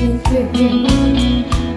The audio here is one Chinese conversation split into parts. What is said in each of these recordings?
two, three, four.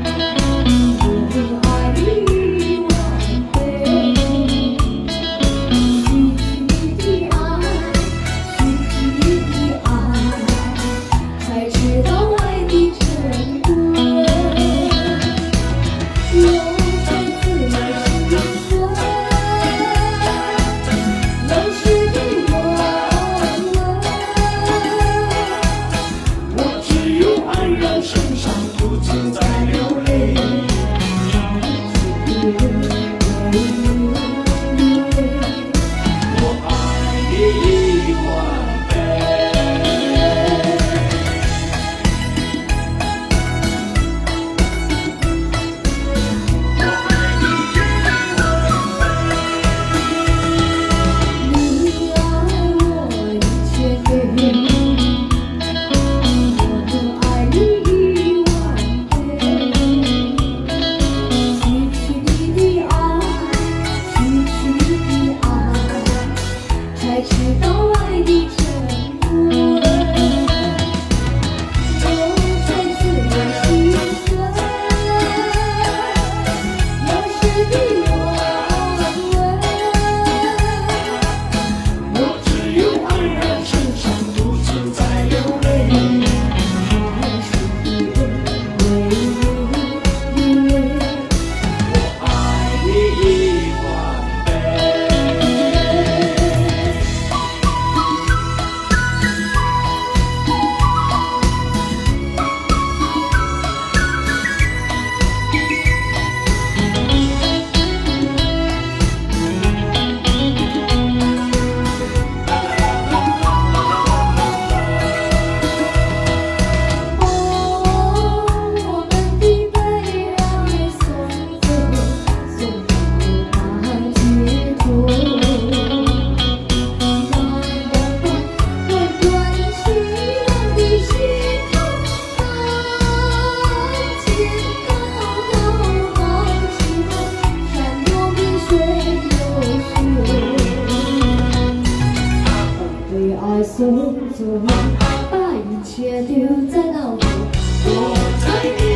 把一切丢在脑后，